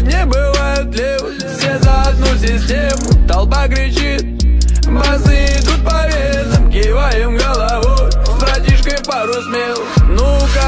тут не бывают люди Все за одну систему, толпа кричит. Басы идут по венам, киваем головой. С братишкой пару смел, ну-ка